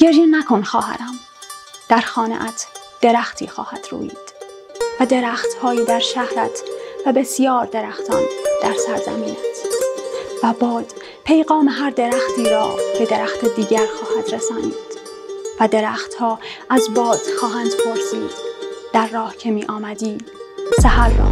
گریه نکن خواهرم. در خانهات درختی خواهد روید و درختهایی در شهرت و بسیار درختان در سرزمینت. و باد پیغام هر درختی را به درخت دیگر خواهد رسانید و درختها از باد خواهند پرسید. در راه که می آمدی سحر را